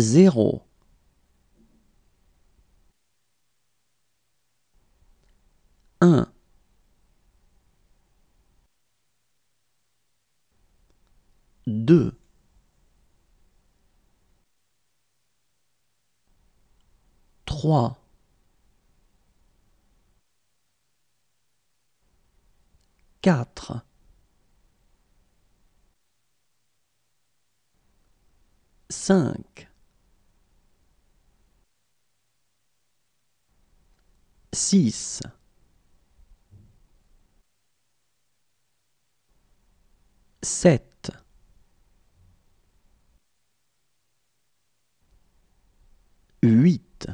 zéro. Un. Deux. Trois. Quatre. Cinq six. Sept. Huit.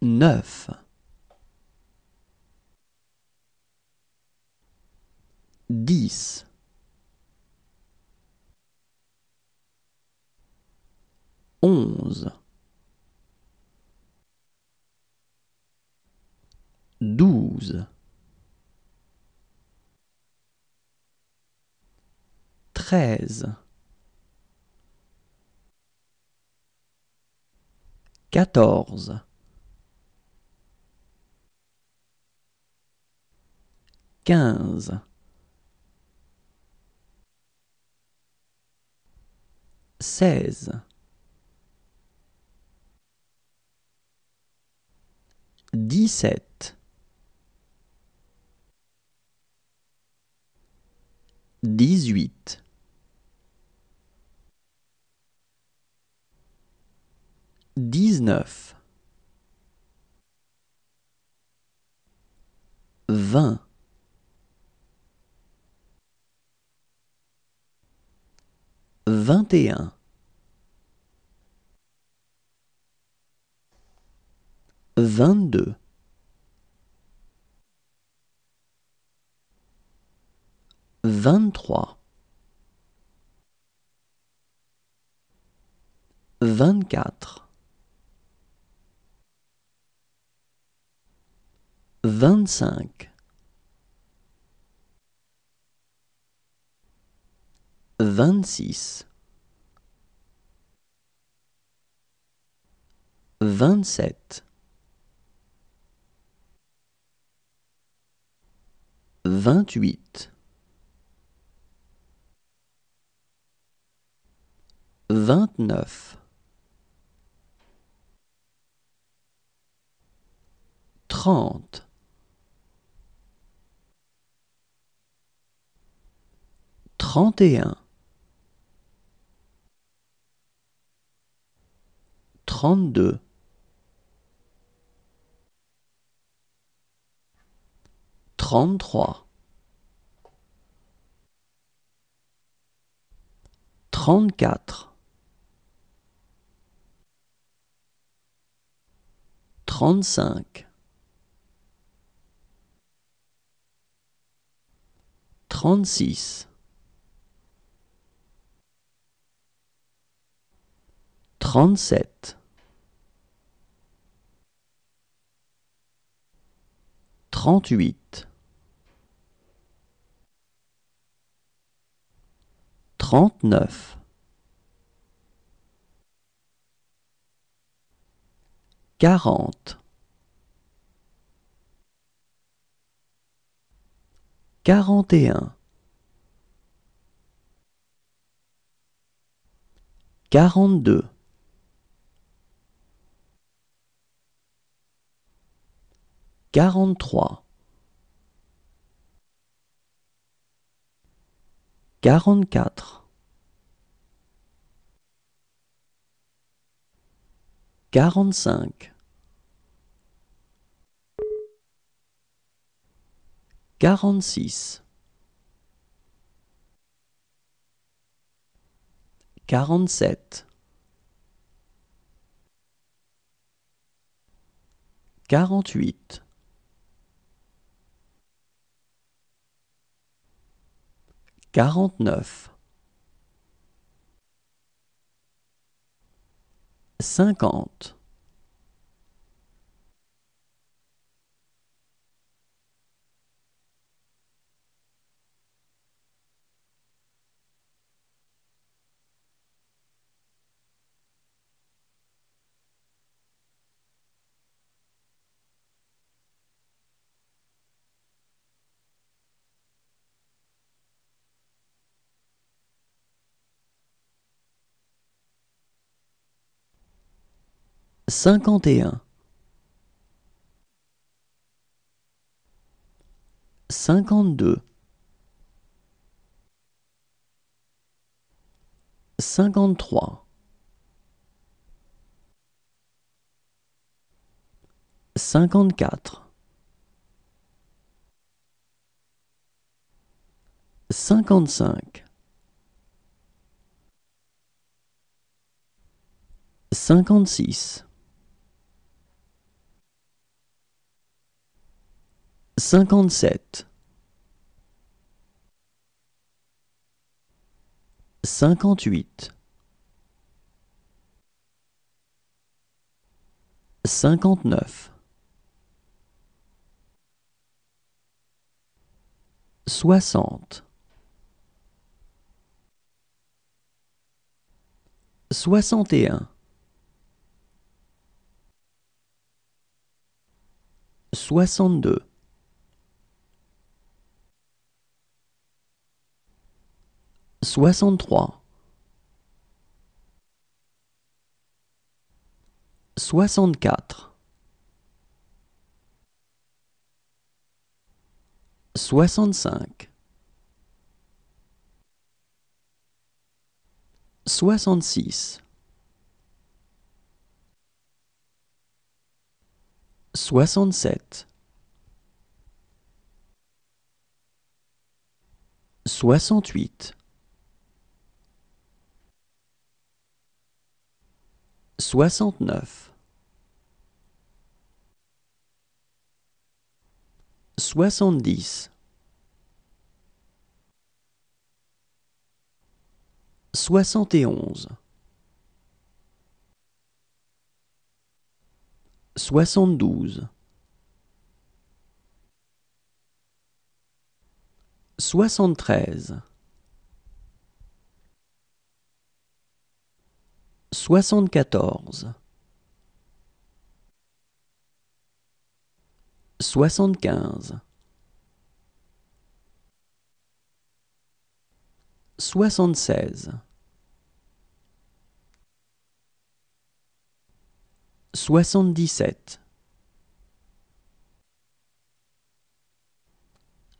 Neuf. Dix. Onze douze. treize. quatorze. quinze. seize. dix-sept dix-huit. Dix-neuf. Vingt. Vingt et un. Vingt-deux vingt-trois. vingt-quatre. vingt-cinq. vingt-six. vingt-sept. vingt-huit vingt-neuf. Trente. Trente et un trente-deux. Trente-trois. Trente-quatre trente-cinq. Trente-six. Trente-sept. Trente-huit. Trente-neuf quarante. Quarante et un. Quarante-deux. Quarante-trois. Quarante-quatre quarante-cinq. Quarante-six. Quarante-sept. Quarante-huit. Quarante-neuf cinquante cinquante et un, cinquante-deux, cinquante-trois, cinquante-quatre, cinquante-cinq, cinquante-six, cinquante-sept, cinquante-huit, cinquante-neuf, soixante, soixante et un, soixante-deux, soixante-trois, soixante-quatre, soixante-cinq, soixante-six, soixante-sept, soixante-huit, soixante-neuf, soixante-dix, soixante et onze, soixante-douze, soixante-treize, soixante-quatorze, soixante-quinze, soixante-seize, soixante-dix-sept,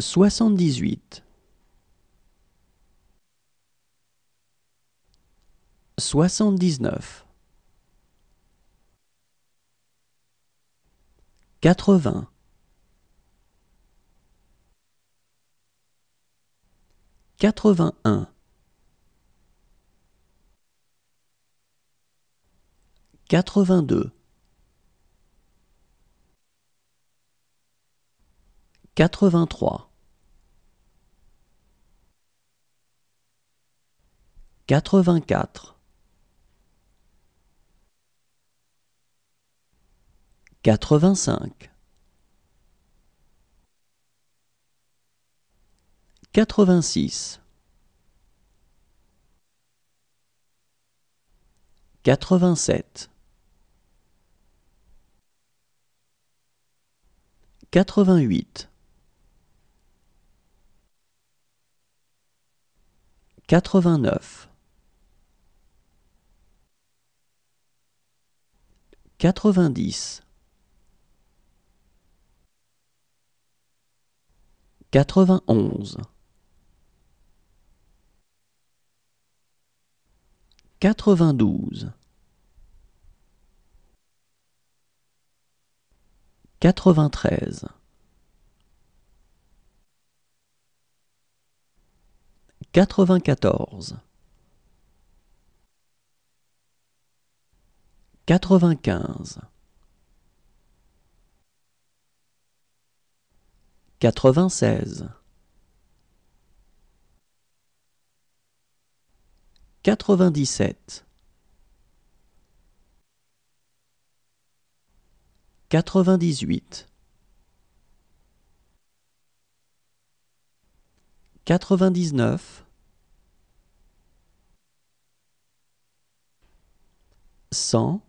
soixante-dix-huit, soixante-dix-neuf, quatre-vingts, quatre-vingt-un, quatre-vingt-deux, quatre-vingt-trois, quatre-vingt-quatre, quatre-vingt-cinq, quatre-vingt-six, quatre-vingt-sept, quatre-vingt-huit, quatre-vingt-neuf, quatre-vingt-dix, quatre-vingt-onze, quatre-vingt-douze, quatre-vingt-treize, quatre-vingt-quatorze, quatre-vingt-quinze, quatre-vingt-seize, quatre-vingt-dix-sept, quatre-vingt-dix-huit, quatre-vingt-dix-neuf, cent,